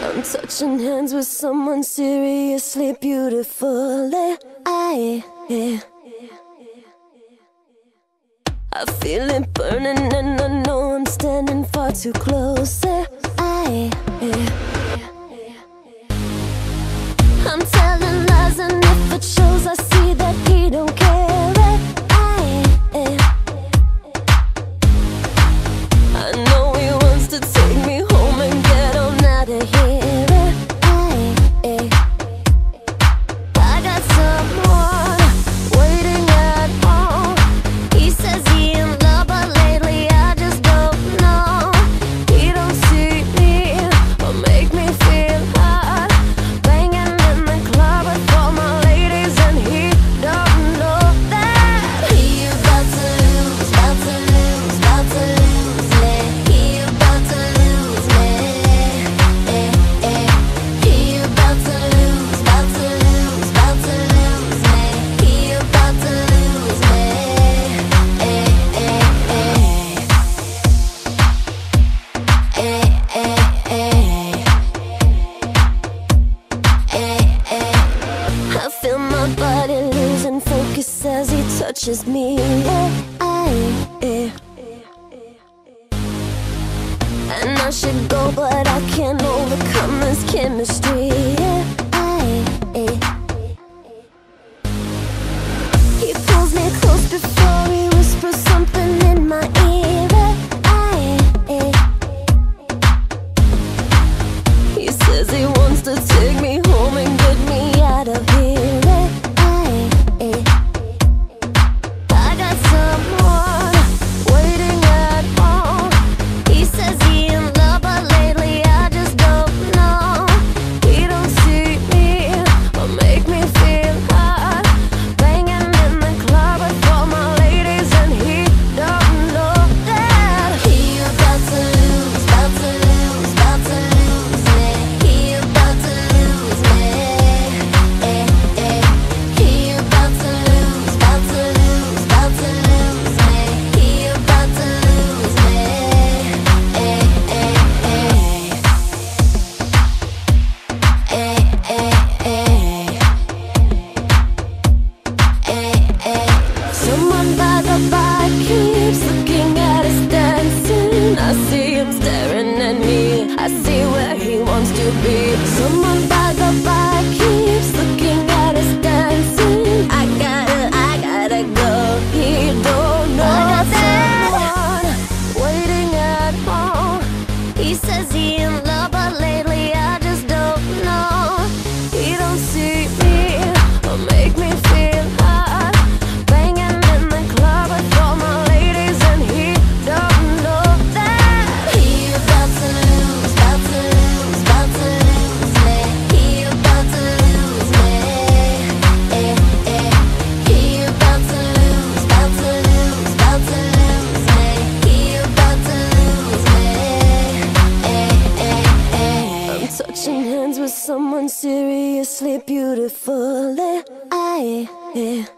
I'm touching hands with someone seriously beautiful. I. I feel it burning and I know I'm standing far too close. I. I'm telling lies and if it shows. touches me. I, yeah. And I should go, but I can't overcome this chemistry. I, He pulls me close before he whispers something in my ear. I, he says he wants to take me. see where he wants to be. Someone by the bar keeps looking at us dancing. I gotta, I gotta go. He don't know I got someone Waiting at home. He says he in love but later someone seriously beautiful. I, I, I.